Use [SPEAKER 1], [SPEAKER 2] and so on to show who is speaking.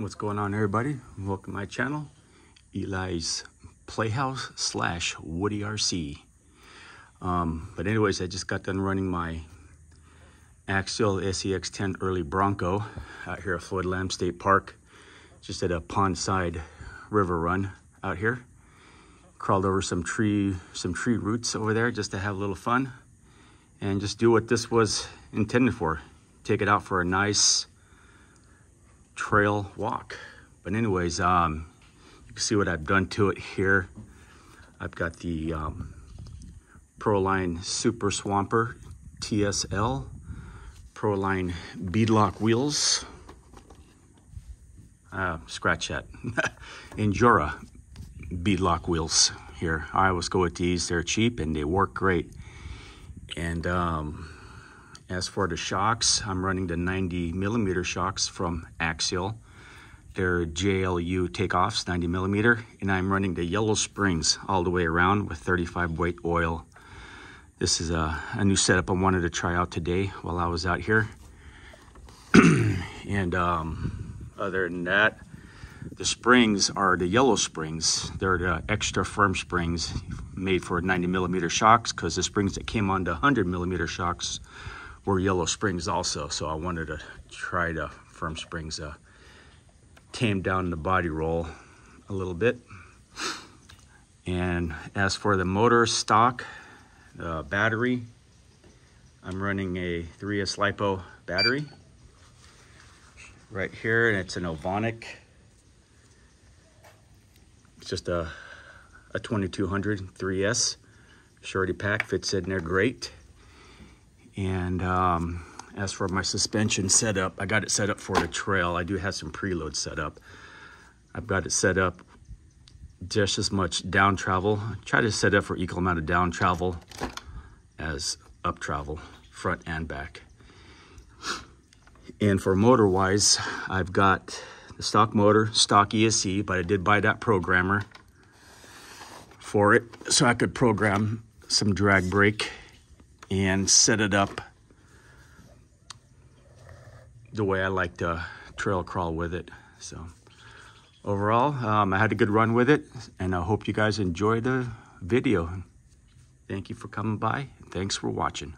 [SPEAKER 1] What's going on everybody? Welcome to my channel, Eli's Playhouse slash Woodie RC. Um, but anyways, I just got done running my Axial SCX10 Early Bronco out here at Floyd Lamb State Park. Just at a pond side river run out here. Crawled over some tree, some tree roots over there just to have a little fun and just do what this was intended for. Take it out for a nice trail walk. But anyways, um, you can see what I've done to it here. I've got the um, Proline Super Swamper TSL, Proline beadlock wheels, uh, scratch that, Injora beadlock wheels here. I always go with these, they're cheap and they work great. And um, as for the shocks, I'm running the 90 millimeter shocks from Axial. They're JLU takeoffs, 90 millimeter, and I'm running the yellow springs all the way around with 35 weight oil. This is a, a new setup I wanted to try out today while I was out here. and um, other than that, the springs are the yellow springs. They're the extra firm springs made for 90 millimeter shocks because the springs that came on the 100 millimeter shocks were yellow springs also. So I wanted to try to firm springs, uh, tame down the body roll a little bit. And as for the motor stock, battery, I'm running a 3S LiPo battery right here, and it's an Ovonic. It's just a, a 2200 3S. Shorty pack fits in there great. And um, as for my suspension setup, I got it set up for the trail. I do have some preload set up. I've got it set up just as much down travel. I Try to set up for equal amount of down travel as up travel, front and back. And for motor wise, I've got the stock motor, stock ESC, but I did buy that programmer for it so I could program some drag brake and set it up the way I like to trail crawl with it. So overall, um, I had a good run with it and I hope you guys enjoyed the video. Thank you for coming by. And thanks for watching.